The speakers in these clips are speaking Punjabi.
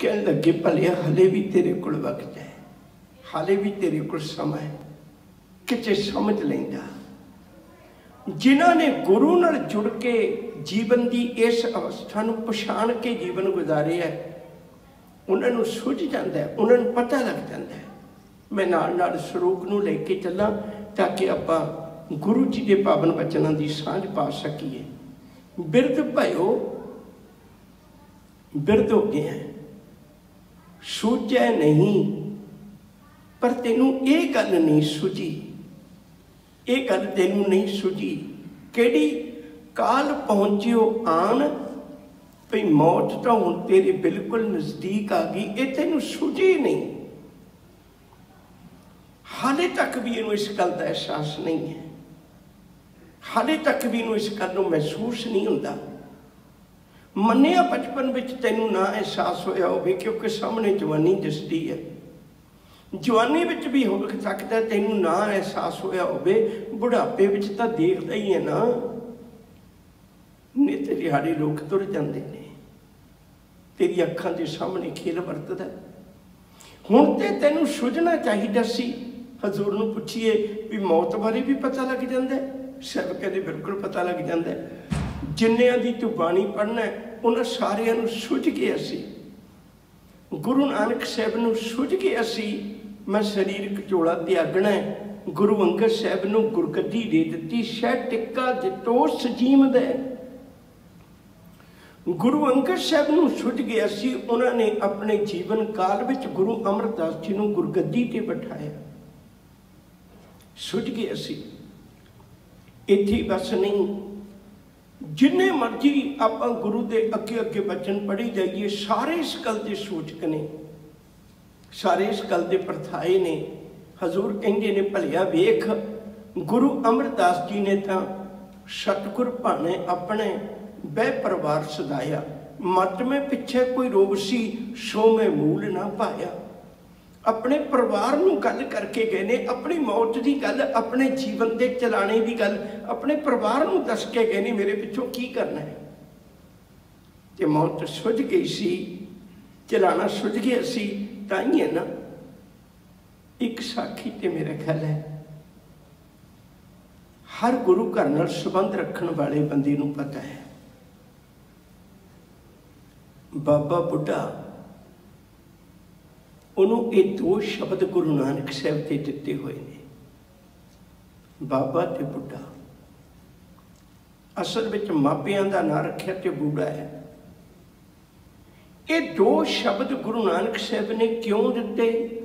ਕਹਿਣ ਲੱਗੇ ਭਲਿਆ ਹਲੇ ਵੀ ਤੇਰੇ ਕੋਲ ਵਕਤ ਹੈ। ਹਲੇ ਵੀ ਤੇਰੇ ਕੋਲ ਸਮਾਂ ਹੈ। ਕਿਤੇ ਸਮਝ ਲੈਂਦਾ। ਜਿਨ੍ਹਾਂ ਨੇ ਗੁਰੂ ਨਾਲ ਜੁੜ ਕੇ ਜੀਵਨ ਦੀ ਇਸ ਅਵਸਥਾ ਨੂੰ ਪਛਾਣ ਕੇ ਜੀਵਨ ਗੁਜ਼ਾਰਿਆ ਹੈ, ਉਹਨਾਂ ਨੂੰ ਸੁਝ ਜਾਂਦਾ ਉਹਨਾਂ ਨੂੰ ਪਤਾ ਲੱਗ ਜਾਂਦਾ ਮੈਂ ਨਾਲ ਨਾਲ ਸਰੂਪ ਨੂੰ ਲੈ ਕੇ ਚੱਲਾਂ ਤਾਂ ਕਿ ਆਪਾਂ ਗੁਰੂ ਜੀ ਦੇ ਪਾਵਨ ਬਚਨਾਂ ਦੀ ਸਾਂਝ ਪਾ ਸਕੀਏ। ਬਿਰਧ ਭਇਓ ਬਿਰਧ ਹੋ ਗਿਆ ਸੂਝੈ ਨਹੀਂ। ਪਰ ਤੈਨੂੰ ਇਹ ਗੱਲ ਨਹੀਂ ਸੁਝੀ। ਇਹ ਗੱਲ ਤੈਨੂੰ ਨਹੀਂ ਸੁਝੀ। ਕਿਹੜੀ ਕਾਲ ਪਹੁੰਚਿਓ ਆਣ ਭਈ ਮੌਤ ਤਾਂ ਹੁਣ ਤੇਰੇ ਬਿਲਕੁਲ ਨਜ਼ਦੀਕ ਆ ਗਈ, ਇਹ ਤੈਨੂੰ ਸੁਝੀ ਨਹੀਂ। ਹਾਲੇ ਤੱਕ ਵੀ ਇਹਨੂੰ ਇਸ ਗੱਲ ਦਾ ਅਹਿਸਾਸ ਨਹੀਂ ਹੈ। ਹਾਲੇ ਤੱਕ ਵੀ ਇਹਨੂੰ ਇਸ ਗੱਲ ਨੂੰ ਮਹਿਸੂਸ ਨਹੀਂ ਹੁੰਦਾ। ਮੰਨਿਆ ਬਚਪਨ ਵਿੱਚ ਤੈਨੂੰ ਨਾ ਅਹਿਸਾਸ ਹੋਇਆ ਹੋਵੇ ਕਿਉਂਕਿ ਸਾਹਮਣੇ ਜਵਾਨੀ ਦਿਸਦੀ ਹੈ। ਜਵਾਨੀ ਵਿੱਚ ਵੀ ਹੋ ਸਕਦਾ ਤੈਨੂੰ ਨਾ ਅਹਿਸਾਸ ਹੋਇਆ ਹੋਵੇ, ਬੁਢਾਪੇ ਵਿੱਚ ਤਾਂ ਦੇਖਦਾ ਹੀ ਹੈ ਨਾ। ਨਿਤ ਦਿਹਾੜੀ ਲੋਕ ਤੁਰ ਜਾਂਦੇ ਨੇ। ਤੇਰੀ ਅੱਖਾਂ ਦੇ ਸਾਹਮਣੇ ਖੇਲ ਵਰਤਦਾ ਹੁਣ ਤੇ ਤੈਨੂੰ ਸੁਝਣਾ ਚਾਹੀਦਾ ਸੀ। ਹਜ਼ੂਰ ਨੂੰ ਪੁੱਛੀਏ ਵੀ ਮੌਤ ਬਾਰੇ ਵੀ ਪਤਾ ਲੱਗ ਜਾਂਦਾ ਸਭ ਕਹਿੰਦੇ ਬਿਲਕੁਲ ਪਤਾ ਲੱਗ ਜਾਂਦਾ ਜਿੰਨਿਆਂ ਦੀ ਤੂੰ ਬਾਣੀ ਪੜ੍ਹਨਾ ਉਹਨਾਂ ਸਾਰਿਆਂ ਨੂੰ ਸੁਝ ਗਿਆ ਸੀ ਗੁਰੂ ਨਾਨਕ ਸਾਹਿਬ ਨੂੰ ਸੁਝ ਗਿਆ ਸੀ ਮੈਂ ਸਰੀਰਕ ਝੋਲਾ ਤਿਆਗਣਾ ਗੁਰੂ ਅੰਗਦ ਸਾਹਿਬ ਨੂੰ ਗੁਰਗੱਦੀ ਦੇ ਦਿੱਤੀ, ਸ਼ਹਿ ਟਿੱਕਾ ਦਿੱਤੋ ਸਜੀਮ ਦੇ। ਗੁਰੂ ਅੰਗਦ ਸਾਹਿਬ ਨੂੰ ਸੁਝ ਗਿਆ ਸੀ ਉਹਨਾਂ ਨੇ ਆਪਣੇ ਜੀਵਨ ਕਾਲ ਵਿੱਚ ਗੁਰੂ ਅਮਰਦਾਸ ਜੀ ਨੂੰ ਗੁਰਗੱਦੀ ਤੇ ਬਿਠਾਇਆ। ਸੁਝ ਗਿਆ ਸੀ ਇੱਥੇ ਬਸ ਨਹੀਂ ਜਿੰਨੇ ਮਰਜ਼ੀ ਆਪਾਂ ਗੁਰੂ ਦੇ ਅੱਗੇ ਅੱਗੇ ਬਚਨ ਪੜ੍ਹੀ ਜਾਈਏ, ਸਾਰੇ ਇਸ ਗੱਲ ਦੇ ਸੂਚਕ ਨੇ। ਸਾਰੇ ਇਸ ਗੱਲ ਦੇ ਪਰਥਾਏ ਨੇ। ਹਜ਼ੂਰ ਕਹਿੰਦੇ ਨੇ, ਭਲਿਆ ਵੇਖ, ਗੁਰੂ ਅਮਰਦਾਸ ਜੀ ਨੇ ਤਾਂ ਸਤਿਗੁਰ ਭਾਣੇ ਆਪਣੇ ਬਹਿ ਪਰਿਵਾਰ ਸਦਾਇਆ। ਮਤ ਮੈਂ ਪਿੱਛੇ ਕੋਈ ਰੋਗ ਸੀ ਸੋ ਮੈਂ ਮੂਲ ਨਾ ਪਾਇਆ। ਆਪਣੇ ਪਰਿਵਾਰ ਨੂੰ ਗੱਲ ਕਰਕੇ ਗਏ ਨੇ, ਆਪਣੀ ਮੌਤ ਦੀ ਗੱਲ, ਆਪਣੇ ਜੀਵਨ ਦੇ ਚਲਾਣੇ ਦੀ ਗੱਲ, ਆਪਣੇ ਪਰਿਵਾਰ ਨੂੰ ਦੱਸ ਕੇ ਗਏ ਨੇ ਮੇਰੇ ਪਿੱਛੋਂ ਕੀ ਕਰਨਾ ਹੈ? ਤੇ ਮੌਤ ਸੁੱਝ ਗਈ ਸੀ, ਚਲਾਣਾ ਸੁੱਝ ਗਿਆ ਸੀ, ਤਾਂ ਹੀ ਹੈ ਨਾ। ਇੱਕ ਸਾਖੀ ਤੇ ਮੇਰਾ ਖਿਆਲ ਹੈ, ਹਰ ਗੁਰੂ ਘਰ ਨਾਲ ਸੰਬੰਧ ਰੱਖਣ ਵਾਲੇ ਬੰਦੇ ਨੂੰ ਪਤਾ ਹੈ। ਬਾਬਾ ਬੁੱਢਾ ਉਹਨੂੰ ਇਹ ਦੋ ਸ਼ਬਦ ਗੁਰੂ ਨਾਨਕ ਸਾਹਿਬ ਤੇ ਦਿੱਤੇ ਹੋਏ ਨੇ। ਬਾਬਾ ਤੇ ਬੁੱਢਾ। ਅਸਲ ਵਿੱਚ ਮਾਪਿਆਂ ਦਾ ਨਾਂ ਰੱਖਿਆ ਤੇ ਬੁੱਢਾ ਹੈ। ਇਹ ਦੋ ਸ਼ਬਦ ਗੁਰੂ ਨਾਨਕ ਸਾਹਿਬ ਨੇ ਕਿਉਂ ਦਿੱਤੇ?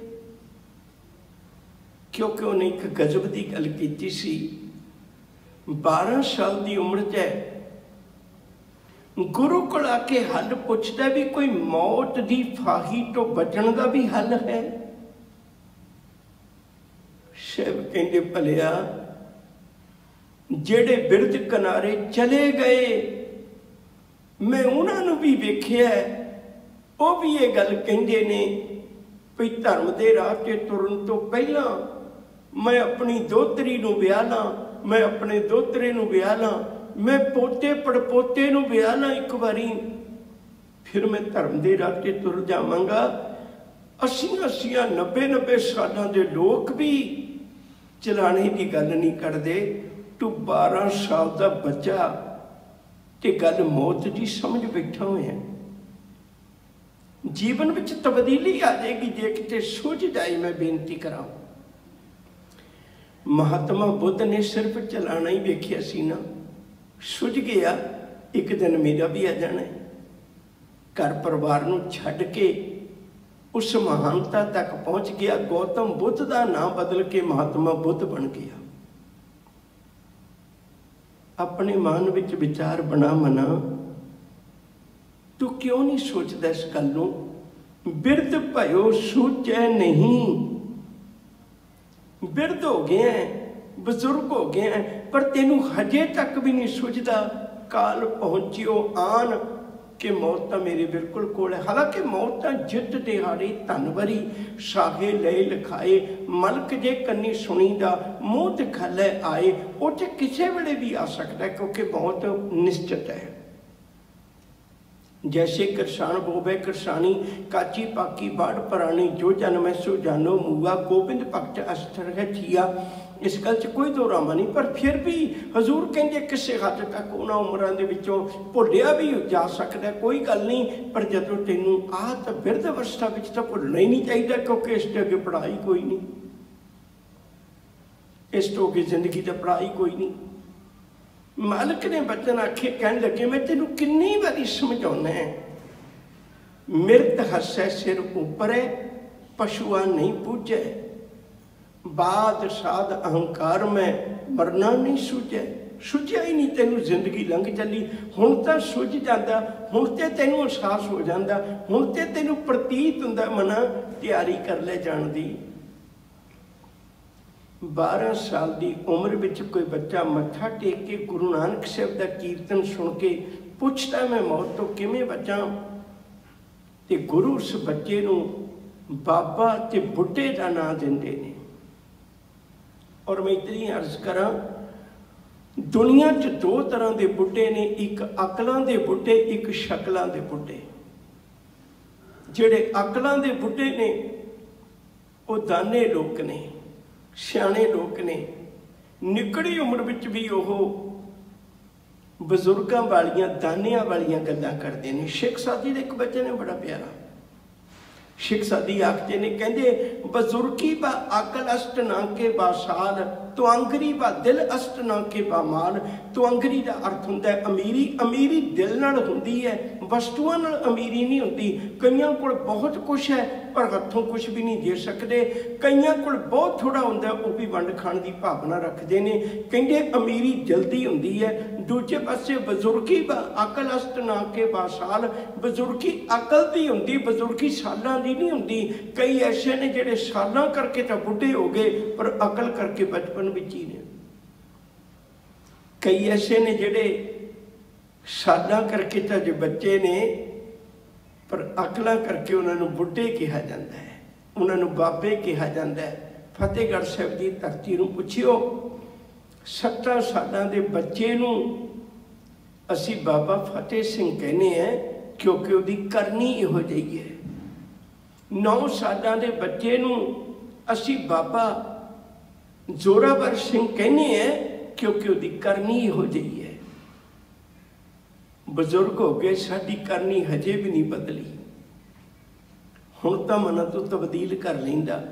ਕਿਉਂਕਿ ਉਹਨੇ ਇੱਕ ਗਜ਼ਬ ਦੀ ਗੱਲ ਕੀਤੀ ਸੀ। 12 ਸਾਲ ਦੀ ਉਮਰ 'ਚ ਹੈ। ਗੁਰੂ ਕੋਲ ਆ ਕੇ ਹੱਲ ਪੁੱਛਦਾ ਵੀ ਕੋਈ ਮੌਤ ਦੀ ਫਾਹੀ ਤੋਂ ਬਚਣ ਦਾ ਵੀ ਹੱਲ ਹੈ? ਸ਼ਿਵ ਕਹਿੰਦੇ, ਭਲਿਆ, ਜਿਹੜੇ ਬਿਰਧ ਕਿਨਾਰੇ ਚਲੇ ਗਏ, ਮੈਂ ਉਹਨਾਂ ਨੂੰ ਵੀ ਵੇਖਿਆ ਉਹ ਵੀ ਇਹ ਗੱਲ ਕਹਿੰਦੇ ਨੇ ਵੀ ਧਰਮ ਦੇ ਰਾਹ ਤੇ ਤੁਰਨ ਤੋਂ ਪਹਿਲਾਂ ਮੈਂ ਆਪਣੀ ਦੋਤਰੀ ਨੂੰ ਵਿਆਹ ਲਾਂ, ਮੈਂ ਆਪਣੇ ਦੋਤਰੇ ਨੂੰ ਵਿਆਹ ਲਾਂ। ਮੈਂ ਪੋਤੇ ਪੜਪੋਤੇ ਨੂੰ ਵਿਆਹ ਲਾਂ ਇੱਕ ਵਾਰੀ। ਫਿਰ ਮੈਂ ਧਰਮ ਦੇ ਰਾਹ ਤੇ ਤੁਰ ਜਾਵਾਂਗਾ। ਅਸੀਂ ਅਸੀਆਂ 90 90 ਸਾਲਾਂ ਦੇ ਲੋਕ ਵੀ ਚਲਾਣੇ ਦੀ ਗੱਲ ਨਹੀਂ ਕਰਦੇ। ਤੂੰ 12 ਸਾਲ ਦਾ ਬੱਚਾ ਤੇ ਗੱਲ ਮੌਤ ਦੀ ਸਮਝ ਬੈਠਾ ਹੋਇਆ। ਜੀਵਨ ਵਿੱਚ ਤਬਦੀਲੀ ਆ ਜਾਏਗੀ ਜੇ ਕਿਤੇ ਸੋਚ ਜਾਈ ਮੈਂ ਬੇਨਤੀ ਕਰਾਂ। ਮਹਾਤਮਾ ਬੁੱਧ ਨੇ ਸਿਰਫ ਚਲਾਣਾ ਹੀ ਵੇਖਿਆ ਸੀ ਨਾ। ਸੁਝ ਗਿਆ, ਇੱਕ ਦਿਨ ਮੇਰਾ ਵੀ ਆ ਜਾਣਾ ਘਰ ਪਰਿਵਾਰ ਨੂੰ ਛੱਡ ਕੇ ਉਸ ਮਹਾਨਤਾ ਤੱਕ ਪਹੁੰਚ ਗਿਆ, ਗੌਤਮ ਬੁੱਧ ਦਾ ਨਾਮ ਬਦਲ ਕੇ ਮਹਾਤਮਾ ਬੁੱਧ ਬਣ ਗਿਆ। ਆਪਣੇ ਮਨ ਵਿੱਚ ਵਿਚਾਰ ਬਣਾ ਮਨਾ, ਤੂੰ ਕਿਉਂ ਨਹੀਂ ਸੋਚਦਾ ਇਸ ਗੱਲ ਨੂੰ? ਬਿਰਧ ਭਇਓ ਸੋਚੈ ਨਹੀਂ। ਬਿਰਧ ਹੋ ਗਿਆ ਬਜ਼ੁਰਗ ਹੋ ਗਿਆ ਪਰ ਤੈਨੂੰ ਹਜੇ ਤੱਕ ਵੀ ਨਹੀਂ ਸੁਝਦਾ, ਕਾਲ ਪਹੁੰਚਿਓ ਆਨ ਕਿ ਮੌਤ ਤਾਂ ਮੇਰੇ ਬਿਲਕੁਲ ਕੋਲ ਹੈ। ਹਾਲਾਂਕਿ ਮੌਤ ਤਾਂ ਜਿੱਤ ਦਿਹਾੜੀ ਧਨਵਰੀ ਸਾਗੇ ਲੈ ਲਖਾਏ, ਮਲਕ ਜੇ ਕੰਨੀ ਸੁਣੀਦਾ, ਮੂੰਹ ਤੇ ਖੱਲੇ ਆਏ, ਉਹ ਤੇ ਕਿਸੇ ਵੇਲੇ ਵੀ ਆ ਸਕਦਾ ਕਿਉਂਕਿ ਬਹੁਤ ਨਿਸ਼ਚਿਤ ਹੈ। ਜੈਸੇ ਕਿਰਸਾਨ ਬੋਵੇ ਕਿਰਸਾਨੀ, ਕਾਚੀ ਪਾਕੀ ਬਾੜ ਪਰਾਣੀ, ਜੋ ਜਨਮੈ ਸੋ ਜਾਨੋ ਮੂਆ, ਗੋਬਿੰਦ ਭਗਤ ਅਸਥਰ ਹੈ ਥੀਆ ਇਸ ਗੱਲ 'ਚ ਕੋਈ ਦੋਰਾਮਾ ਨਹੀਂ, ਪਰ ਫਿਰ ਵੀ ਹਜ਼ੂਰ ਕਹਿੰਦੇ ਕਿਸੇ ਹੱਦ ਤੱਕ ਉਹਨਾਂ ਉਮਰਾਂ ਦੇ ਵਿੱਚੋਂ ਭੁੱਲਿਆ ਵੀ ਜਾ ਸਕਦਾ, ਕੋਈ ਗੱਲ ਨਹੀਂ, ਪਰ ਜਦੋਂ ਤੈਨੂੰ ਆਹ ਤਾਂ ਬਿਰਧ ਅਵਸਥਾ ਵਿੱਚ ਤਾਂ ਭੁੱਲਣਾ ਹੀ ਨਹੀਂ ਚਾਹੀਦਾ, ਕਿਉਂਕਿ ਇਸ ਤੋਂ ਅੱਗੇ ਪੜ੍ਹਾਈ ਕੋਈ ਨਹੀਂ। ਇਸ ਤੋਂ ਅੱਗੇ ਜ਼ਿੰਦਗੀ ਦਾ ਪੜ੍ਹਾਈ ਕੋਈ ਨਹੀਂ। ਮਾਲਕ ਨੇ ਬਚਨ ਆਖੇ, ਕਹਿਣ ਲੱਗੇ, ਮੈਂ ਤੈਨੂੰ ਕਿੰਨੀ ਵਾਰੀ ਸਮਝਾਉਣਾ ਹੈ, ਮਿਰਤ ਹੱਸੈ ਸਿਰ ਉੱਪਰ ਹੈ, ਪਸ਼ੂਆ ਨਹੀਂ ਪੂਜੈ ਬਾਦ ਸਾਧ ਅਹੰਕਾਰ ਮੈਂ ਮਰਨਾ ਨਹੀਂ ਸੁਝੈ ਸੁਝਿਆ ਹੀ ਨਹੀਂ ਤੈਨੂੰ ਜ਼ਿੰਦਗੀ ਲੰਘ ਚੱਲੀ। ਹੁਣ ਤਾਂ ਸੁਝ ਜਾਂਦਾ, ਹੁਣ ਤੇ ਤੈਨੂੰ ਅਹਿਸਾਸ ਹੋ ਜਾਂਦਾ, ਹੁਣ ਤੇ ਤੈਨੂੰ ਪ੍ਰਤੀਤ ਹੁੰਦਾ ਮਨਾ ਤਿਆਰੀ ਕਰ ਲੈ ਜਾਣ ਦੀ। 12 ਸਾਲ ਦੀ ਉਮਰ ਵਿੱਚ ਕੋਈ ਬੱਚਾ ਮੱਥਾ ਟੇਕ ਕੇ ਗੁਰੂ ਨਾਨਕ ਸਾਹਿਬ ਦਾ ਕੀਰਤਨ ਸੁਣ ਕੇ ਪੁੱਛਦਾ, ਮੈਂ ਮੌਤ ਤੋਂ ਕਿਵੇਂ ਬਚਾਂ? ਤੇ ਗੁਰੂ ਉਸ ਬੱਚੇ ਨੂੰ ਬਾਬਾ ਤੇ ਬੁੱਢੇ ਦਾ ਨਾਂ ਦਿੰਦੇ ਨੇ। ਔਰ ਮੈਂ ਇਤਨੀ ਅਰਜ਼ ਕਰਾਂ, ਦੁਨੀਆ 'ਚ ਦੋ ਤਰ੍ਹਾਂ ਦੇ ਬੁੱਢੇ ਨੇ, ਇੱਕ ਅਕਲਾਂ ਦੇ ਬੁੱਢੇ, ਇੱਕ ਸ਼ਕਲਾਂ ਦੇ ਬੁੱਢੇ। ਜਿਹੜੇ ਅਕਲਾਂ ਦੇ ਬੁੱਢੇ ਨੇ, ਉਹ ਦਾਨੇ ਲੋਕ ਨੇ, ਸਿਆਣੇ ਲੋਕ ਨੇ। ਨਿਕੜੀ ਉਮਰ ਵਿੱਚ ਵੀ ਉਹ ਬਜ਼ੁਰਗਾਂ ਵਾਲੀਆਂ, ਦਾਨਿਆਂ ਵਾਲੀਆਂ ਗੱਲਾਂ ਕਰਦੇ ਨੇ। ਸ਼ੇਖ ਸਾਦੀ ਦੇ ਇੱਕ ਬੱਚੇ ਨੇ, ਬੜਾ ਪਿਆਰਾ। ਸ਼ੇਖ ਸਾਦੀ ਆਖਦੇ ਨੇ, ਕਹਿੰਦੇ, ਬਜ਼ੁਰਗੀ ਬਾ ਅਕਲ ਅਸਟ ਨਾ ਕੇ ਬਾਸਾਲ ਤੁਅੰਗਰੀ ਬਾ ਦਿਲ ਅਸਟ ਨਾ ਕੇ ਬਾ ਮਾਲ। ਤੁਅੰਗਰੀ ਦਾ ਅਰਥ ਹੁੰਦਾ ਹੈ ਅਮੀਰੀ। ਅਮੀਰੀ ਦਿਲ ਨਾਲ ਹੁੰਦੀ ਹੈ, ਵਸਤੂਆਂ ਨਾਲ ਅਮੀਰੀ ਨਹੀਂ ਹੁੰਦੀ। ਕਈਆਂ ਕੋਲ ਬਹੁਤ ਕੁਝ ਹੈ ਪਰ ਹੱਥੋਂ ਕੁਝ ਵੀ ਨਹੀਂ ਦੇ ਸਕਦੇ। ਕਈਆਂ ਕੋਲ ਬਹੁਤ ਥੋੜਾ ਹੁੰਦਾ, ਉਹ ਵੀ ਵੰਡ ਖਾਣ ਦੀ ਭਾਵਨਾ ਰੱਖਦੇ ਨੇ। ਕਹਿੰਦੇ ਅਮੀਰੀ ਜਲਦੀ ਹੁੰਦੀ ਹੈ। ਦੂਜੇ ਪਾਸੇ ਬਜ਼ੁਰਗੀ ਅਕਲ ਅਸਤ ਨਾ ਕੇ ਬਾਸਾਲ, ਬਜ਼ੁਰਗੀ ਅਕਲ ਦੀ ਹੁੰਦੀ, ਬਜ਼ੁਰਗੀ ਸਾਲਾਂ ਦੀ ਨਹੀਂ ਹੁੰਦੀ। ਕਈ ਐਸੇ ਨੇ ਜਿਹੜੇ ਸਾਲਾਂ ਕਰਕੇ ਤਾਂ ਬੁੱਢੇ ਹੋ ਗਏ, ਪਰ ਅਕਲ ਕਰਕੇ ਬਚਪਨ ਵਿੱਚ ਹੀ ਨੇ। ਕਈ ਐਸੇ ਨੇ ਜਿਹੜੇ ਸਾਲਾਂ ਕਰਕੇ ਤਾਂ ਜੇ ਬੱਚੇ ਨੇ ਪਰ ਅਕਲਾਂ ਕਰਕੇ ਉਹਨਾਂ ਨੂੰ ਬੁੱਢੇ ਕਿਹਾ ਜਾਂਦਾ ਹੈ, ਉਹਨਾਂ ਨੂੰ ਬਾਬੇ ਕਿਹਾ ਜਾਂਦਾ ਹੈ। ਫਤਿਹਗੜ੍ਹ ਸਾਹਿਬ ਦੀ ਧਰਤੀ ਨੂੰ ਪੁੱਛਿਓ, ਸੱਤਾਂ ਸਾਲਾਂ ਦੇ ਬੱਚੇ ਨੂੰ ਅਸੀਂ ਬਾਬਾ ਫਤਿਹ ਸਿੰਘ ਕਹਿੰਦੇ ਆ ਕਿਉਂਕਿ ਉਹਦੀ ਕਰਨੀ ਇਹੋ ਜਿਹੀ ਹੈ। 9 ਸਾਲਾਂ ਦੇ ਬੱਚੇ ਨੂੰ ਅਸੀਂ ਬਾਬਾ ਜ਼ੋਰਾਵਰ ਸਿੰਘ ਕਹਿੰਦੇ ਆ ਕਿਉਂਕਿ ਉਹਦੀ ਕਰਨੀ ਇਹੋ ਜਿਹੀ ਹੈ। ਬਜ਼ੁਰਗ ਹੋ ਗਏ ਸਾਡੀ ਕਰਨੀ ਹਜੇ ਵੀ ਨਹੀਂ ਬਦਲੀ। ਹੁਣ ਤਾਂ ਮਨ ਤੋਂ ਤਬਦੀਲ ਕਰ ਲੈਂਦਾ।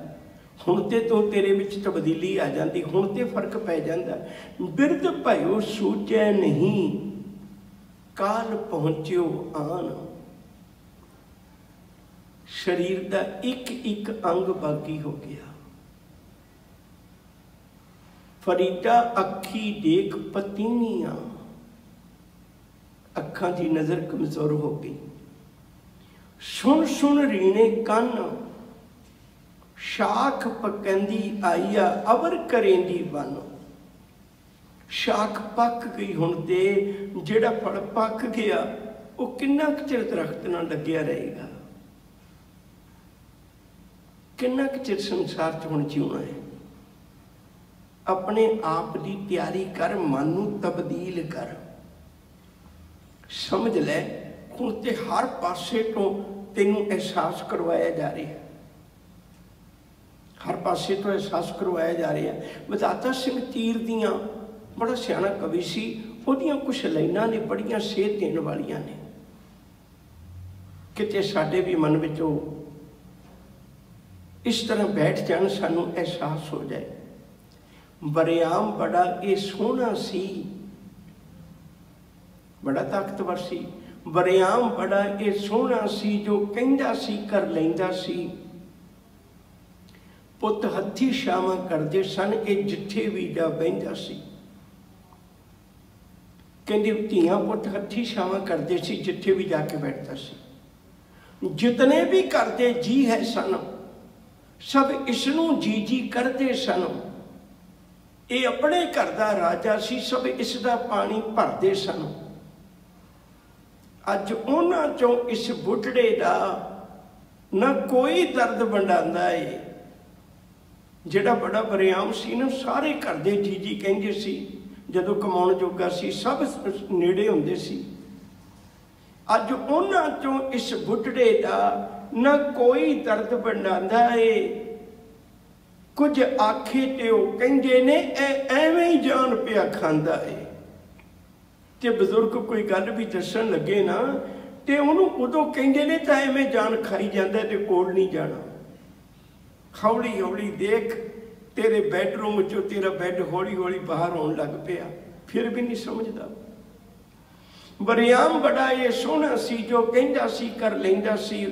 ਹੁਣ ਤੇ ਤੋਂ ਤੇਰੇ ਵਿੱਚ ਤਬਦੀਲੀ ਆ ਜਾਂਦੀ, ਹੁਣ ਤੇ ਫ਼ਰਕ ਪੈ ਜਾਂਦਾ। ਬਿਰਧ ਭਇਓ ਸੂਚੈ ਨਹੀਂ, ਕਾਲ ਪਹੁੰਚਿਓ ਆਨ। ਸਰੀਰ ਦਾ ਇੱਕ ਇੱਕ ਅੰਗ ਬਾਕੀ ਹੋ ਗਿਆ। ਫਰੀਦਾ ਅੱਖੀ ਦੇਖ ਪਤੀਨੀਆਂ। ਅੱਖਾਂ ਦੀ ਨਜ਼ਰ ਕਮਜ਼ੋਰ ਹੋ ਗਈ। ਸੁਣ ਸੁਣ ਰੀਣੇ ਕੰਨ, ਸ਼ਾਖ ਪਕੰਦੀ ਆਈਆ, ਅਵਰ ਕਰੇਂਦੀ ਬਨ ਸ਼ਾਖ ਪੱਕ ਗਈ ਹੁਣ ਤੇ, ਜਿਹੜਾ ਫਲ ਪੱਕ ਗਿਆ, ਉਹ ਕਿੰਨਾ ਕੁ ਚਿਰ ਦਰਖਤ ਨਾਲ ਲੱਗਿਆ ਰਹੇਗਾ? ਕਿੰਨਾ ਕੁ ਚਿਰ ਸੰਸਾਰ 'ਚ ਹੁਣ ਜਿਉਣਾ ਹੈ? ਆਪਣੇ ਆਪ ਦੀ ਤਿਆਰੀ ਕਰ, ਮਨ ਨੂੰ ਤਬਦੀਲ ਕਰ। ਸਮਝ ਲੈ ਹੁਣ ਤੇ ਹਰ ਪਾਸੇ ਤੋਂ ਤੈਨੂੰ ਅਹਿਸਾਸ ਕਰਵਾਇਆ ਜਾ ਰਿਹਾ ਹਰ ਪਾਸੇ ਤੋਂ ਅਹਿਸਾਸ ਕਰਵਾਇਆ ਜਾ ਰਿਹਾ ਵਿਦਾਤਾ ਸਿੰਘ ਤੀਰ ਦੀਆਂ ਬੜਾ ਸਿਆਣਾ ਕਵੀ ਸੀ, ਉਹਦੀਆਂ ਕੁਝ ਲਾਈਨਾਂ ਨੇ, ਬੜੀਆਂ ਸੇਧ ਦੇਣ ਵਾਲੀਆਂ ਨੇ। ਕਿਤੇ ਸਾਡੇ ਵੀ ਮਨ ਵਿੱਚ ਉਹ ਇਸ ਤਰ੍ਹਾਂ ਬੈਠ ਜਾਣ, ਸਾਨੂੰ ਅਹਿਸਾਸ ਹੋ ਜਾਏ। ਬਰਿਆਮ ਬੜਾ, ਇਹ ਸੋਹਣਾ ਸੀ ਬੜਾ ਤਾਕਤਵਰ ਸੀ। ਬਰਿਆਮ ਬੜਾ ਇਹ ਸੋਹਣਾ ਸੀ ਜੋ ਕਹਿੰਦਾ ਸੀ, ਕਰ ਲੈਂਦਾ ਸੀ। ਪੁੱਤ ਹੱਥੀ ਸ਼ਾਮਾਂ ਕਰਦੇ ਸਨ, ਇਹ ਜਿੱਥੇ ਵੀ ਜਾ ਬੈਂਦਾ ਸੀ। ਕਹਿੰਦੇ ਧੀਆਂ ਪੁੱਤ ਹੱਥੀ ਸ਼ਾਮਾਂ ਕਰਦੇ ਸੀ, ਜਿੱਥੇ ਵੀ ਜਾ ਕੇ ਬੈਠਦਾ ਸੀ। ਜਿਤਨੇ ਵੀ ਕਰਦੇ ਜੀ ਹੈ ਸਨ, ਸਭ ਇਸ ਨੂੰ ਜੀ ਜੀ ਕਰਦੇ ਸਨ। ਇਹ ਆਪਣੇ ਘਰ ਦਾ ਰਾਜਾ ਸੀ, ਸਭ ਇਸ ਦਾ ਪਾਣੀ ਭਰਦੇ ਸਨ। ਅੱਜ ਉਹਨਾਂ ਚੋਂ ਇਸ ਬੁੱਢੜੇ ਦਾ ਨਾ ਕੋਈ ਦਰਦ ਵੰਡਾਂਦਾ ਏ। ਜਿਹੜਾ ਬੜਾ ਬਰਿਆਮ ਸੀ ਨਾ, ਸਾਰੇ ਘਰ ਦੇ ਜੀ ਕਹਿੰਦੇ ਸੀ, ਜਦੋਂ ਕਮਾਉਣ ਜੋਗਾ ਸੀ, ਸਭ ਨੇੜੇ ਹੁੰਦੇ ਸੀ। ਅੱਜ ਉਹਨਾਂ ਚੋਂ ਇਸ ਬੁੱਢੜੇ ਦਾ ਨਾ ਕੋਈ ਦਰਦ ਵੰਡਾਂਦਾ ਏ। ਕੁਝ ਆਖੇ ਤੇ ਉਹ ਕਹਿੰਦੇ ਨੇ ਐ ਐਵੇਂ ਹੀ ਜਾਨ ਪਿਆ ਖਾਂਦਾ ਏ। ਤੇ ਬਜ਼ੁਰਗ ਕੋਈ ਗੱਲ ਵੀ ਦੱਸਣ ਲੱਗੇ ਨਾ, ਤੇ ਉਹਨੂੰ ਉਦੋਂ ਕਹਿੰਦੇ ਨੇ ਤਾਂ ਐਵੇਂ ਜਾਨ ਖਾਈ ਜਾਂਦਾ ਤੇ ਕੋਲ ਨਹੀਂ ਜਾਣਾ। ਹੌਲੀ ਹੌਲੀ ਦੇਖ, ਤੇਰੇ ਬੈੱਡਰੂਮ ਚੋਂ ਤੇਰਾ ਬੈੱਡ ਹੌਲੀ ਹੌਲੀ ਬਾਹਰ ਆਉਣ ਲੱਗ ਪਿਆ, ਫਿਰ ਵੀ ਨਹੀਂ ਸਮਝਦਾ। ਬਰਿਆਮ ਬੜਾ ਇਹ ਸੋਹਣਾ ਸੀ, ਜੋ ਕਹਿੰਦਾ ਸੀ, ਕਰ ਲੈਂਦਾ ਸੀ।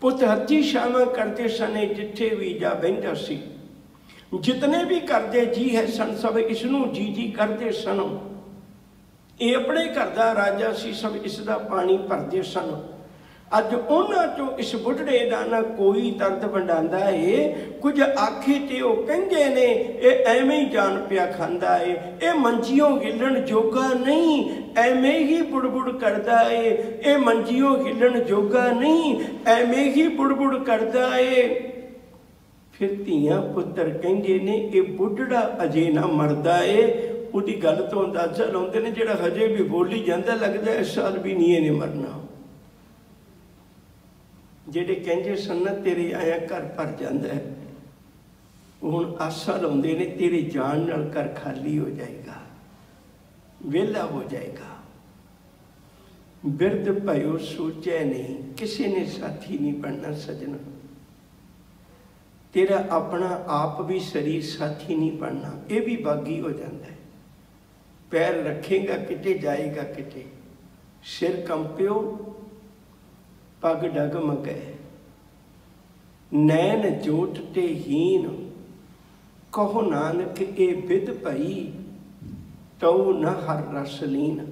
ਪੁੱਤ ਹੱਥੀ ਸ਼ਾਮਾਂ ਕਰਦੇ ਸਨੇ, ਜਿੱਥੇ ਵੀ ਜਾ ਬੈਠਾ ਸੀ। ਜਿਤਨੇ ਵੀ ਕਰਦੇ ਜੀ ਹੈ ਸਨ, ਸਭ ਇਸ ਨੂੰ ਜੀ ਜੀ ਕਰਦੇ ਸਨ। ਇਹ ਆਪਣੇ ਘਰ ਦਾ ਰਾਜਾ ਸੀ, ਸਭ ਇਸ ਦਾ ਪਾਣੀ ਭਰਦੇ ਸਨ। ਅੱਜ ਉਹਨਾਂ ਚੋਂ ਇਸ ਬੁੱਢੜੇ ਦਾ ਨਾ ਕੋਈ ਦਰਦ ਵੰਡਾਂਦਾ ਏ। ਕੁਝ ਆਖੇ ਤੇ ਉਹ ਕਹਿੰਦੇ ਨੇ, ਇਹ ਐਵੇਂ ਹੀ ਜਾਨ ਪਿਆ ਖਾਂਦਾ ਏ। ਇਹ ਮੰਜੀਆਂ ਗਿੱਲਣ ਜੋਗਾ ਨਹੀਂ, ਐਵੇਂ ਹੀ ਬੁੜਬੁੜ ਕਰਦਾ ਏ। ਇਹ ਮੰਜੀਆਂ ਗਿੱਲਣ ਜੋਗਾ ਨਹੀਂ, ਐਵੇਂ ਹੀ ਬੁੜਬੁੜ ਕਰਦਾ ਏ। ਫਿਰ ਧੀਆਂ ਪੁੱਤਰ ਕਹਿੰਦੇ ਨੇ, ਇਹ ਬੁੱਢੜਾ ਅਜੇ ਨਾ ਮਰਦਾ ਏ। ਉਹਦੀ ਗੱਲ ਤੋਂ ਅੰਦਾਜ਼ਾ ਲਾਉਂਦੇ ਨੇ, ਜਿਹੜਾ ਹਜੇ ਵੀ ਬੋਲੀ ਜਾਂਦਾ, ਲੱਗਦਾ ਇਸ ਸਾਲ ਵੀ ਨਹੀਂ ਇਹਨੇ ਮਰਨਾ। ਜਿਹੜੇ ਕਹਿੰਦੇ ਸਨ ਤੇਰੇ ਆਇਆ ਘਰ ਭਰ ਜਾਂਦਾ ਹੈ ਹੁਣ ਆਸਾ ਲਾਉਂਦੇ ਨੇ, ਤੇਰੇ ਜਾਣ ਨਾਲ ਘਰ ਖਾਲੀ ਹੋ ਜਾਏਗਾ, ਵਿਹਲਾ ਹੋ ਜਾਏਗਾ। ਬਿਰਧ ਭਇਓ ਸੋਚਿਆ ਨਹੀਂ, ਕਿਸੇ ਨੇ ਸਾਥੀ ਨਹੀਂ ਬਣਨਾ ਸਜਣਾ। ਤੇਰਾ ਆਪਣਾ ਆਪ ਵੀ ਸਰੀਰ ਸਾਥੀ ਨਹੀਂ ਬਣਨਾ। ਇਹ ਵੀ ਬਾਗੀ ਹੋ ਜਾਂਦਾ ਹੈ। ਪੈਰ ਰੱਖੇਗਾ ਕਿਤੇ, ਜਾਏਗਾ ਕਿਤੇ। ਸਿਰ ਕੰਪਿਓ, ਪਗ ਡਗਮਗੈ ਨੈਣ ਜੋਟ ਤੇ ਹੀਨ ਕਹੋ ਨਾਨਕ, ਇਹ ਵਿਦ ਭਈ, ਤਉ ਨ ਹਰ ਰਸ ਲੀਨ।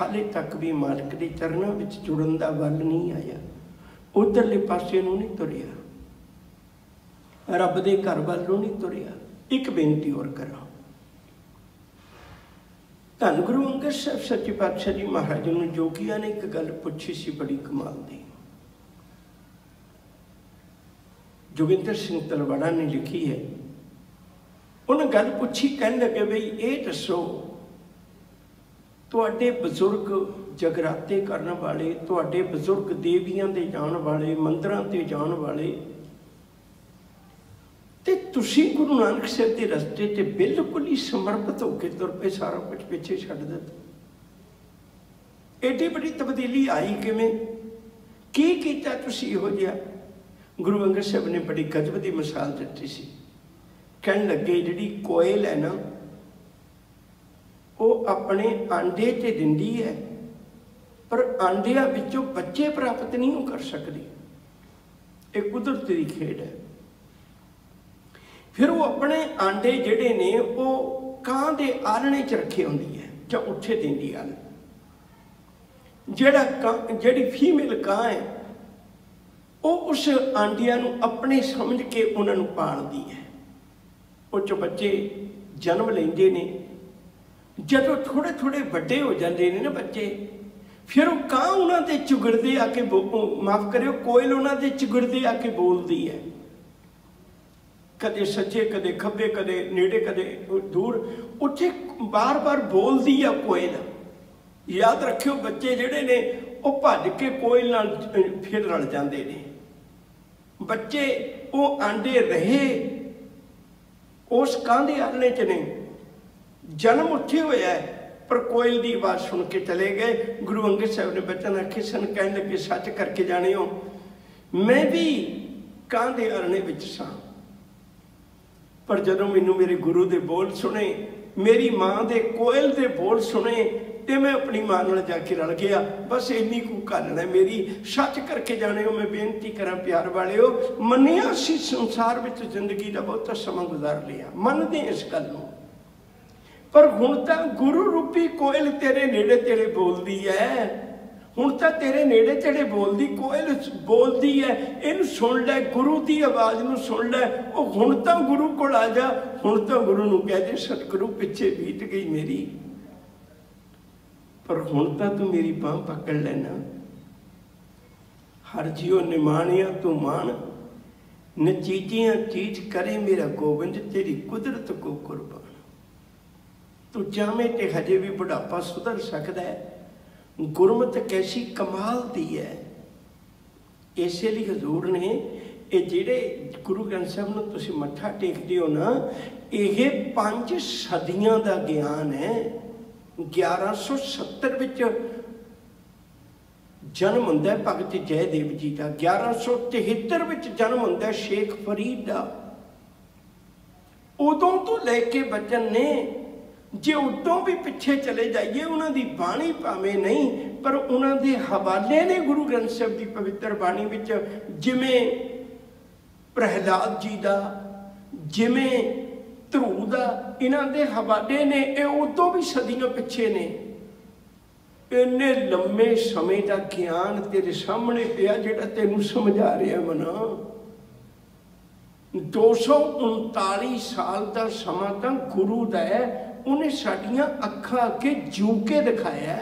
ਹਾਲੇ ਤੱਕ ਵੀ ਮਾਲਕ ਦੇ ਚਰਨਾਂ ਵਿੱਚ ਜੁੜਨ ਦਾ ਵੱਲ ਨਹੀਂ ਆਇਆ। ਉਧਰਲੇ ਪਾਸੇ ਨੂੰ ਨਹੀਂ ਤੁਰਿਆ। ਰੱਬ ਦੇ ਘਰ ਵੱਲ ਨੂੰ ਨਹੀਂ ਤੁਰਿਆ। ਇੱਕ ਬੇਨਤੀ ਹੋਰ ਕਰਾਂ। ਧੰਨ ਗੁਰੂ ਅੰਗਦ ਸਾਹਿਬ, ਸੱਚੇ ਪਾਤਸ਼ਾਹ ਜੀ ਮਹਾਰਾਜ ਨੂੰ ਜੋਗੀਆਂ ਨੇ ਇੱਕ ਗੱਲ ਪੁੱਛੀ ਸੀ, ਬੜੀ ਕਮਾਲ ਦੀ। ਜੋਗਿੰਦਰ ਸਿੰਘ ਤਲਵਾੜਾ ਨੇ ਲਿਖੀ ਹੈ, ਉਹਨੇ ਗੱਲ ਪੁੱਛੀ, ਕਹਿਣ ਲੱਗੇ ਬਈ ਇਹ ਦੱਸੋ, ਤੁਹਾਡੇ ਬਜ਼ੁਰਗ ਜਗਰਾਤੇ ਕਰਨ ਵਾਲੇ, ਤੁਹਾਡੇ ਬਜ਼ੁਰਗ ਦੇਵੀਆਂ ਦੇ ਜਾਣ ਵਾਲੇ, ਮੰਦਰਾਂ ਤੇ ਜਾਣ ਵਾਲੇ ਤੁਸੀਂ ਗੁਰੂ ਨਾਨਕ ਸਾਹਿਬ ਦੇ ਰਸਤੇ ਤੇ ਬਿਲਕੁਲ ਹੀ ਸਮਰਪਿਤ ਹੋ ਕੇ ਤੁਰ ਪਏ, ਸਾਰਾ ਕੁਝ ਪਿੱਛੇ ਛੱਡ ਦਿੱਤਾ। ਏਡੀ ਬੜੀ ਤਬਦੀਲੀ ਆਈ ਕਿਵੇਂ? ਕੀ ਕੀਤਾ ਤੁਸੀਂ ਇਹੋ ਜਿਹਾ? ਗੁਰੂ ਅੰਗਦ ਸਾਹਿਬ ਨੇ ਬੜੀ ਗਜਬ ਦੀ ਮਿਸਾਲ ਦਿੱਤੀ ਸੀ। ਕਹਿਣ ਲੱਗੇ, ਜਿਹੜੀ ਕੋਇਲ ਹੈ ਨਾ, ਉਹ ਆਪਣੇ ਆਂਡੇ ਤੇ ਦਿੰਦੀ ਹੈ, ਪਰ ਆਂਡਿਆਂ ਵਿੱਚੋਂ ਬੱਚੇ ਪ੍ਰਾਪਤ ਨਹੀਂ ਹੋ ਕਰ ਸਕਦੀ। ਇਹ ਕੁਦਰਤ ਦੀ ਖੇਡ ਹੈ। ਫਿਰ ਉਹ ਆਪਣੇ ਆਂਡੇ ਜਿਹੜੇ ਨੇ, ਉਹ ਕਾਂ ਦੇ ਆਲਣੇ 'ਚ ਰੱਖੇ ਹੁੰਦੀ ਹੈ, ਜਾਂ ਉੱਥੇ ਦਿੰਦੀ ਆ ਜਿਹੜਾ ਜਿਹੜੀ ਫੀਮੇਲ ਕਾਂ ਹੈ, ਉਹ ਉਸ ਆਂਡਿਆਂ ਨੂੰ ਆਪਣੇ ਸਮਝ ਕੇ ਉਹਨਾਂ ਨੂੰ ਪਾਲਦੀ ਹੈ। ਉਹ ਚ ਬੱਚੇ ਜਨਮ ਲੈਂਦੇ ਨੇ। ਜਦੋਂ ਥੋੜੇ ਥੋੜੇ ਵੱਡੇ ਹੋ ਜਾਂਦੇ ਨੇ ਨਾ ਬੱਚੇ, ਫਿਰ ਉਹ ਕਾਂ ਉਹਨਾਂ ਦੇ ਚੁਗੜਦੇ ਆ ਕੇ ਮਾਫ ਕਰਿਓ, ਕੋਇਲ ਉਹਨਾਂ ਦੇ ਚੁਗੜਦੇ ਆ ਕੇ ਬੋਲਦੀ ਹੈ। ਕਦੇ ਸੱਜੇ ਕਦੇ ਖੱਬੇ, ਕਦੇ ਨੇੜੇ, ਕਦੇ ਦੂਰ, ਉੱਥੇ ਬਾਰ-ਬਾਰ ਬੋਲਦੀ ਆ ਕੋਇਲ ਯਾਦ ਰੱਖਿਓ, ਬੱਚੇ ਜਿਹੜੇ ਨੇ, ਉਹ ਭੱਜ ਕੇ ਕੋਇਲ ਨਾਲ ਫਿਰ ਰਲ ਜਾਂਦੇ ਨੇ। ਬੱਚੇ, ਉਹ ਆਂਡੇ ਰਹੇ, ਉਸ ਕਾਂਦੇ ਆਲਣੇ ਚ ਨੇ। ਜਨਮ ਉੱਥੇ ਹੋਇਆ ਪਰ ਕੋਇਲ ਦੀ ਆਵਾਜ਼ ਸੁਣ ਕੇ ਚਲੇ ਗਏ। ਗੁਰੂ ਅੰਗਦ ਸਾਹਿਬ ਨੇ ਬੱਚਿਆਂ ਆਖੇ ਸਨ ਕਹਿਣ ਲੱਗੇ, ਸੱਚ ਕਰਕੇ ਜਾਣਿਓ, ਮੈਂ ਵੀ ਕਾਂਦੇ ਆਲਣੇ ਵਿੱਚ ਸਾਂ। ਪਰ ਜਦੋਂ ਮੈਨੂੰ ਮੇਰੇ ਗੁਰੂ ਦੇ ਬੋਲ ਸੁਣੇ, ਮੇਰੀ ਮਾਂ ਦੇ ਕੋਇਲ ਦੇ ਬੋਲ ਸੁਣੇ, ਤੇ ਮੈਂ ਆਪਣੀ ਮਾਂ ਨਾਲ ਜਾ ਕੇ ਰਲ ਗਿਆ। ਬਸ ਇੰਨੀ ਕੁ ਗੱਲ ਹੈ ਮੇਰੀ। ਸੱਚ ਕਰਕੇ ਜਾਣਿਓ, ਮੈਂ ਬੇਨਤੀ ਕਰਾਂ ਪਿਆਰ ਵਾਲਿਓ, ਮੰਨਿਆ ਸੀ ਸੰਸਾਰ ਵਿੱਚ ਜ਼ਿੰਦਗੀ ਦਾ ਬਹੁਤਾ ਸਮਾਂ ਗੁਜ਼ਾਰ ਲਿਆ। ਮੰਨਦੇ ਇਸ ਗੱਲ ਨੂੰ। ਪਰ ਹੁਣ ਤਾਂ ਗੁਰੂ ਰੂਪੀ ਕੋਇਲ ਤੇਰੇ ਨੇੜੇ ਤੇਰੇ ਬੋਲਦੀ ਹੈ। ਹੁਣ ਤਾਂ ਤੇਰੇ ਨੇੜੇ ਤੇੜੇ ਬੋਲਦੀ ਕੋਇਲ ਬੋਲਦੀ ਹੈ ਇਹਨੂੰ ਸੁਣ ਲੈ, ਗੁਰੂ ਦੀ ਆਵਾਜ਼ ਨੂੰ ਸੁਣ ਲੈ। ਉਹ ਹੁਣ ਤਾਂ ਗੁਰੂ ਕੋਲ ਆ ਜਾ। ਹੁਣ ਤਾਂ ਗੁਰੂ ਨੂੰ ਕਹਿ ਦੇ, ਸਤਿਗੁਰੂ, ਪਿੱਛੇ ਬੀਤ ਗਈ ਮੇਰੀ। ਪਰ ਹੁਣ ਤਾਂ ਤੂੰ ਮੇਰੀ ਬਾਹ ਪਕੜ ਲੈਣਾ ਹਰ ਜੀਉ ਨਿਮਾਣਿਆ, ਤੂੰ ਮਾਣ। ਨਚੀਚੀਆਂ ਚੀਜ਼ ਕਰੇ ਮੇਰਾ ਗੋਬਿੰਦ, ਤੇਰੀ ਕੁਦਰਤ ਕੋ ਕੁਰਬਾਨ। ਤੂੰ ਜਾਵੇਂ ਤੇ ਹਜੇ ਵੀ ਬੁਢਾਪਾ ਸੁਧਰ ਸਕਦਾ ਹੈ ਗੁਰਮਤ ਕੈਸੀ ਕਮਾਲ ਦੀ ਹੈ। ਇਸੇ ਲਈ ਹਜ਼ੂਰ ਨੇ ਇਹ ਜਿਹੜੇ ਗੁਰੂ ਗ੍ਰੰਥ ਸਾਹਿਬ ਨੂੰ ਤੁਸੀਂ ਮੱਥਾ ਟੇਕਦੇ ਹੋ ਨਾ, ਇਹ ਪੰਜ ਸਦੀਆਂ ਦਾ ਗਿਆਨ ਹੈ। 1170 ਵਿੱਚ ਜਨਮ ਹੁੰਦਾ ਹੈ ਭਗਤ ਜੈਦੇਵ ਜੀ ਦਾ। 1173 ਵਿੱਚ ਜਨਮ ਹੁੰਦਾ ਹੈ ਸ਼ੇਖ ਫਰੀਦ ਦਾ। ਉਦੋਂ ਤੋਂ ਲੈ ਕੇ ਬਚਨ ਨੇ ਜੇ ਉਦੋਂ ਵੀ ਪਿੱਛੇ ਚਲੇ ਜਾਈਏ, ਉਹਨਾਂ ਦੀ ਬਾਣੀ ਭਾਵੇਂ ਨਹੀਂ, ਪਰ ਉਹਨਾਂ ਦੇ ਹਵਾਲੇ ਨੇ ਗੁਰੂ ਗ੍ਰੰਥ ਸਾਹਿਬ ਦੀ ਪਵਿੱਤਰ ਬਾਣੀ ਵਿੱਚ ਜਿਵੇਂ ਪ੍ਰਹਿਲਾਦ ਜੀ ਦਾ, ਜਿਵੇਂ ਧਰੂ ਦਾ, ਇਹਨਾਂ ਦੇ ਹਵਾਲੇ ਨੇ, ਇਹ ਉਦੋਂ ਵੀ ਸਦੀਆਂ ਪਿੱਛੇ ਨੇ। ਇੰਨੇ ਲੰਮੇ ਸਮੇਂ ਦਾ ਗਿਆਨ ਤੇਰੇ ਸਾਹਮਣੇ ਪਿਆ ਜਿਹੜਾ ਤੈਨੂੰ ਸਮਝਾ ਰਿਹਾ ਮਨਾ 239 ਸਾਲ ਦਾ ਸਮਾਂ ਤਾਂ ਗੁਰੂ ਦਾ ਹੈ ਉਹਨੇ ਸਾਡੀਆਂ ਅੱਖਾਂ ਅੱਗੇ ਜੂ ਕੇ ਦਿਖਾਇਆ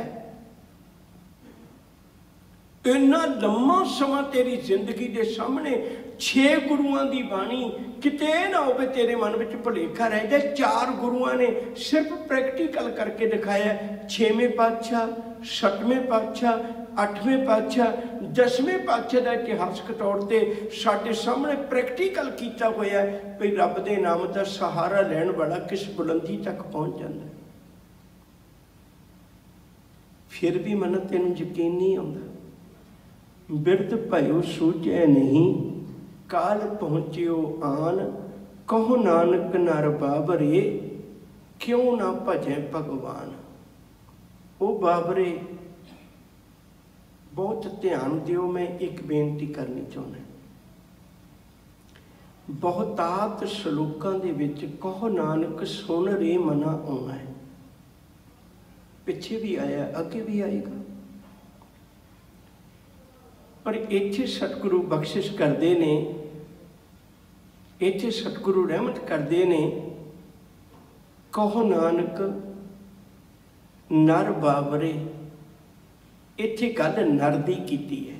ਇੰਨਾ ਲੰਮਾ ਸਮਾਂ ਤੇਰੀ ਜ਼ਿੰਦਗੀ ਦੇ ਸਾਹਮਣੇ ਛੇ ਗੁਰੂਆਂ ਦੀ ਬਾਣੀ ਕਿਤੇ ਨਾ ਹੋਵੇ ਤੇਰੇ ਮਨ ਵਿੱਚ ਭੁਲੇਖਾ ਰਹਿ ਜਾਏ, ਚਾਰ ਗੁਰੂਆਂ ਨੇ ਸਿਰਫ ਪ੍ਰੈਕਟੀਕਲ ਕਰਕੇ ਦਿਖਾਇਆ ਛੇਵੇਂ ਪਾਤਸ਼ਾਹ, ਸੱਤਵੇਂ ਪਾਤਸ਼ਾਹ, ਅੱਠਵੇਂ ਪਾਤਸ਼ਾਹ ਦਸਵੇਂ ਪਾਤਸ਼ਾਹ ਦਾ ਇਤਿਹਾਸਕ ਤੌਰ ਤੇ ਸਾਡੇ ਸਾਹਮਣੇ ਪ੍ਰੈਕਟੀਕਲ ਕੀਤਾ ਹੋਇਆ ਹੈ ਵੀ ਰੱਬ ਦੇ ਨਾਮ ਦਾ ਸਹਾਰਾ ਲੈਣ ਵਾਲਾ ਕਿਸ ਬੁਲੰਦੀ ਤੱਕ ਪਹੁੰਚ ਜਾਂਦਾ ਫਿਰ ਵੀ ਮਨ ਤੈਨੂੰ ਯਕੀਨ ਨਹੀਂ ਆਉਂਦਾ। ਬਿਰਧ ਭਇਓ ਸੂਝੈ ਨਹੀਂ, ਕਾਲ ਪਹੁੰਚਿਓ ਆਨ, ਕਹੋ ਨਾਨਕ ਨਰ ਬਾਬਰੇ, ਕਿਉਂ ਨਾ ਭਜੈ ਭਗਵਾਨ। ਉਹ ਬਾਬਰੇ ਬਹੁਤ ਧਿਆਨ ਦਿਓ, ਮੈਂ ਇੱਕ ਬੇਨਤੀ ਕਰਨੀ ਚਾਹੁੰਦਾ ਬਹੁਤਾਤ ਸ਼ਲੋਕਾਂ ਦੇ ਵਿੱਚ ਕਹੋ ਨਾਨਕ, ਸੁਣ ਰੇ ਮਨਾ ਆਉਣਾ ਹੈ। ਪਿੱਛੇ ਵੀ ਆਇਆ, ਅੱਗੇ ਵੀ ਆਏਗਾ। ਪਰ ਇੱਥੇ ਸਤਿਗੁਰੂ ਬਖਸ਼ਿਸ਼ ਕਰਦੇ ਨੇ, ਇੱਥੇ ਸਤਿਗੁਰੂ ਰਹਿਮਤ ਕਰਦੇ ਨੇ, ਕਹੋ ਨਾਨਕ, ਨਰ ਬਾਬਰੇ ਇੱਥੇ ਗੱਲ ਨਰ ਦੀ ਕੀਤੀ ਹੈ।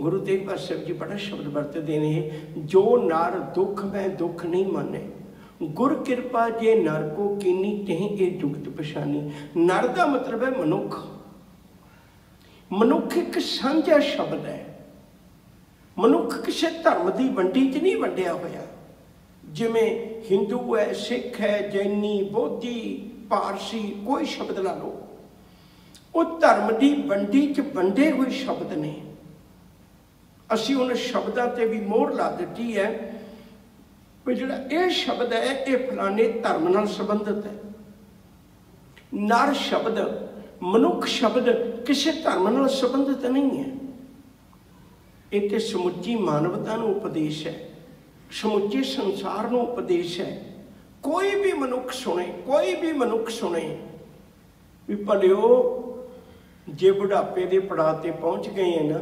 ਗੁਰੂ ਤੇਗ ਬਹਾਦਰ ਜੀ ਬੜਾ ਸ਼ਬਦ ਵਰਤਦੇ ਨੇ ਜੋ ਨਰ ਦੁੱਖ, ਮੈਂ ਦੁੱਖ ਨਹੀਂ ਮੰਨੇ। ਗੁਰ ਕਿਰਪਾ ਜੇ ਨਰ ਕੋ ਕੀਨੀ, ਤਹੀਂ ਇਹ ਜੁਗਤ ਪਛਾਨੀ। ਨਰ ਦਾ ਮਤਲਬ ਹੈ ਮਨੁੱਖ। ਮਨੁੱਖ ਇੱਕ ਸਾਂਝਾ ਸ਼ਬਦ ਹੈ। ਮਨੁੱਖ ਕਿਸੇ ਧਰਮ ਦੀ ਵੰਡੀ 'ਚ ਨਹੀਂ ਵੰਡਿਆ ਹੋਇਆ। ਜਿਵੇਂ ਹਿੰਦੂ ਹੈ, ਸਿੱਖ ਹੈ, ਜੈਨੀ, ਬੋਧੀ, ਪਾਰਸੀ, ਕੋਈ ਸ਼ਬਦ ਲਾ ਲਓ। ਉਹ ਧਰਮ ਦੀ ਵੰਡੀ 'ਚ ਵੰਡੇ ਹੋਏ ਸ਼ਬਦ ਨੇ। ਅਸੀਂ ਉਹਨਾਂ ਸ਼ਬਦਾਂ ਤੇ ਵੀ ਮੋਹਰ ਲਾ ਦਿੱਤੀ ਹੈ ਵੀ ਜਿਹੜਾ ਇਹ ਸ਼ਬਦ ਹੈ, ਇਹ ਫਲਾਣੇ ਧਰਮ ਨਾਲ ਸੰਬੰਧਿਤ ਹੈ। ਨਰ ਸ਼ਬਦ, ਮਨੁੱਖ ਸ਼ਬਦ ਕਿਸੇ ਧਰਮ ਨਾਲ ਸੰਬੰਧਿਤ ਨਹੀਂ ਹੈ। ਇਹ ਤੇ ਸਮੁੱਚੀ ਮਾਨਵਤਾ ਨੂੰ ਉਪਦੇਸ਼ ਹੈ, ਸਮੁੱਚੇ ਸੰਸਾਰ ਨੂੰ ਉਪਦੇਸ਼ ਹੈ। ਕੋਈ ਵੀ ਮਨੁੱਖ ਸੁਣੇ, ਕੋਈ ਵੀ ਮਨੁੱਖ ਸੁਣੇ, ਵੀ ਭਲਿਓ ਜੇ ਬੁਢਾਪੇ ਦੇ ਪੜਾਅ ਤੇ ਪਹੁੰਚ ਗਏ ਨਾ,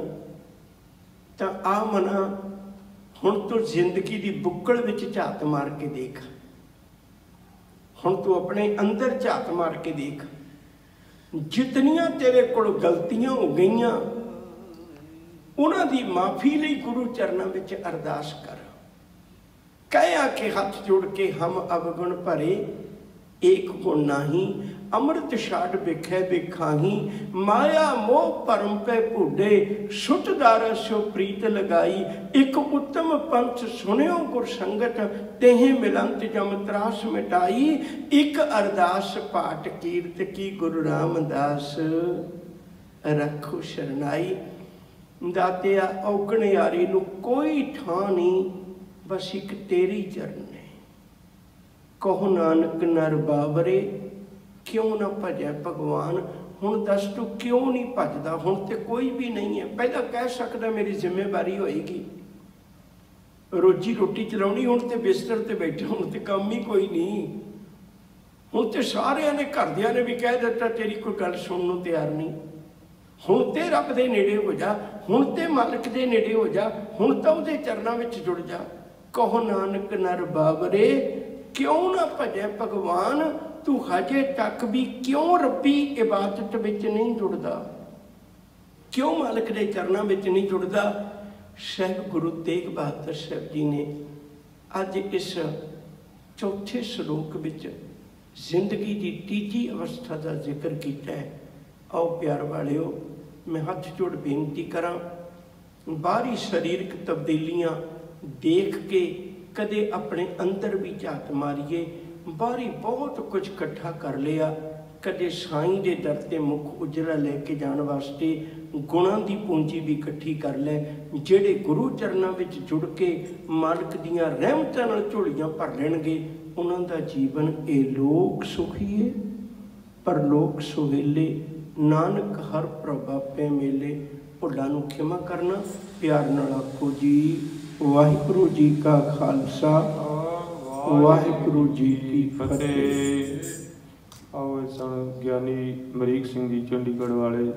ਤਾਂ ਆ ਮਨਾ ਹੁਣ ਤੂੰ ਜ਼ਿੰਦਗੀ ਦੀ ਬੁੱਕਲ ਵਿੱਚ ਝਾਤ ਮਾਰ ਕੇ ਦੇਖ। ਹੁਣ ਤੂੰ ਆਪਣੇ ਅੰਦਰ ਝਾਤ ਮਾਰ ਕੇ ਦੇਖ। ਜਿਤਨੀਆਂ ਤੇਰੇ ਕੋਲ ਗਲਤੀਆਂ ਹੋ ਗਈਆਂ, ਉਹਨਾਂ ਦੀ ਮਾਫੀ ਲਈ ਗੁਰੂ ਚਰਨਾਂ ਵਿੱਚ ਅਰਦਾਸ ਕਰ। ਕਹਿਆ ਕਿ ਹੱਥ ਜੋੜ ਕੇ ਹਮ ਅਵਗੁਣ ਭਰੇ, ਏਕ ਗੁਣ ਨਹੀਂ ਅੰਮ੍ਰਿਤ ਛਾੜ ਵੇਖੈ ਵੇਖਾਹੀ, ਮਾਇਆ ਮੋਹ ਭਰਮ ਪੈ ਭੁੱਡੇ ਸੁਤਦਾਰ ਸੋ ਪ੍ਰੀਤ ਲਗਾਈ। ਇੱਕ ਉੱਤਮ ਪੰਥ ਸੁਣਿਓ ਗੁਰ ਸੰਗਤ, ਤੇਹ ਮਿਲੰਤ ਜਮ ਤਰਾਸ ਮਿਟਾਈ। ਇੱਕ ਅਰਦਾਸ ਪਾਠ ਕੀਰਤ ਕੀ ਗੁਰੂ ਰਾਮਦਾਸ। ਰੱਖੋ ਸ਼ਰਨਾਈ। ਦਾਤਿਆ ਔਗਣ ਯਾਰੀ ਨੂੰ ਕੋਈ ਠਾਂ ਨਹੀਂ, ਬਸ ਇੱਕ ਤੇਰੀ ਚਰਨ ਹੈ। ਕਹੋ ਨਾਨਕ ਨਰ ਬਾਬਰੇ ਕਿਉਂ ਨਾ ਭਜੈ ਭਗਵਾਨ? ਹੁਣ ਦੱਸ ਤੂੰ ਕਿਉਂ ਨਹੀਂ ਭਜਦਾ? ਹੁਣ ਤੇ ਕੋਈ ਵੀ ਨਹੀਂ ਹੈ। ਪਹਿਲਾਂ ਕਹਿ ਸਕਦਾ ਮੇਰੀ ਜ਼ਿੰਮੇਵਾਰੀ ਹੋਏਗੀ। ਰੋਜੀ ਰੋਟੀ ਚਲਾਉਣੀ, ਹੁਣ ਤੇ ਬਿਸਤਰ ਤੇ ਬੈਠੇ, ਹੁਣ ਤੇ ਕੰਮ ਹੀ ਕੋਈ ਨਹੀਂ। ਹੁਣ ਤੇ ਸਾਰਿਆਂ ਨੇ ਘਰਦਿਆਂ ਨੇ ਵੀ ਕਹਿ ਦਿੱਤਾ, ਤੇਰੀ ਕੋਈ ਗੱਲ ਸੁਣਨ ਨੂੰ ਤਿਆਰ ਨਹੀਂ। ਹੁਣ ਤੇ ਰੱਬ ਦੇ ਨੇੜੇ ਹੋ ਜਾ, ਹੁਣ ਤੇ ਮਾਲਕ ਦੇ ਨੇੜੇ ਹੋ ਜਾ, ਹੁਣ ਤਾਂ ਉਹਦੇ ਚਰਨਾਂ ਵਿੱਚ ਜੁੜ ਜਾ। ਕਹੋ ਨਾਨਕ ਨਰ ਬਾਬਰੇ ਕਿਉਂ ਨਾ ਭਜੈ ਭਗਵਾਨ? ਤੂੰ ਹਜੇ ਤੱਕ ਵੀ ਕਿਉਂ ਰੱਬੀ ਇਬਾਦਤ ਵਿੱਚ ਨਹੀਂ ਜੁੜਦਾ? ਕਿਉਂ ਮਾਲਕ ਦੇ ਚਰਨਾਂ ਵਿੱਚ ਨਹੀਂ ਜੁੜਦਾ? ਸਹਿਬ ਗੁਰੂ ਤੇਗ ਬਹਾਦਰ ਸਾਹਿਬ ਜੀ ਨੇ ਅੱਜ ਇਸ ਚੌਥੇ ਸ਼ਲੋਕ ਵਿੱਚ ਜ਼ਿੰਦਗੀ ਦੀ ਤੀਜੀ ਅਵਸਥਾ ਦਾ ਜ਼ਿਕਰ ਕੀਤਾ ਹੈ। ਆਓ ਪਿਆਰ ਵਾਲਿਓ, ਮੈਂ ਹੱਥ ਜੋੜ ਬੇਨਤੀ ਕਰਾਂ, ਬਾਹਰੀ ਸਰੀਰਕ ਤਬਦੀਲੀਆਂ ਦੇਖ ਕੇ ਕਦੇ ਆਪਣੇ ਅੰਦਰ ਵੀ ਝਾਤ ਮਾਰੀਏ ਬਾਹਰੀ ਬਹੁਤ ਕੁਝ ਇਕੱਠਾ ਕਰ ਲਿਆ। ਕਦੇ ਸਾਈਂ ਦੇ ਦਰ ਤੇ ਮੁਖ ਉਜਰਾ ਲੈ ਕੇ ਜਾਣ ਵਾਸਤੇ ਗੁਣਾਂ ਦੀ ਪੂੰਜੀ ਵੀ ਇਕੱਠੀ ਕਰ ਲੈ, ਜਿਹੜੇ ਗੁਰੂ ਚਰਨਾਂ ਵਿੱਚ ਜੁੜ ਕੇ ਮਾਲਕ ਦੀਆਂ ਰਹਿਮਤਾਂ ਨਾਲ ਝੋਲੀਆਂ ਭਰ ਲੈਣਗੇ, ਉਹਨਾਂ ਦਾ ਜੀਵਨ ਇਹ ਲੋਕ ਸੁਖੀ ਹੈ ਪਰ ਲੋਕ ਸੁਹੇਲੇ, ਨਾਨਕ ਹਰ ਪ੍ਰਭਾਪੇ ਮੇਲੇ, ਭੁੱਲਾਂ ਨੂੰ ਖਿਮਾ ਕਰਨਾ, ਪਿਆਰ ਨਾਲ ਆਖੋ ਜੀ, ਵਾਹਿਗੁਰੂ ਜੀ ਕਾ ਖਾਲਸਾ। ਵਾਹਿਗੁਰੂ ਜੀ ਕੀ ਫਤਿਹ। ਆਓ ਇਸ ਗਿਆਨੀ ਮਰੀਕ ਸਿੰਘ ਜੀ ਚੰਡੀਗੜ੍ਹ ਵਾਲੇ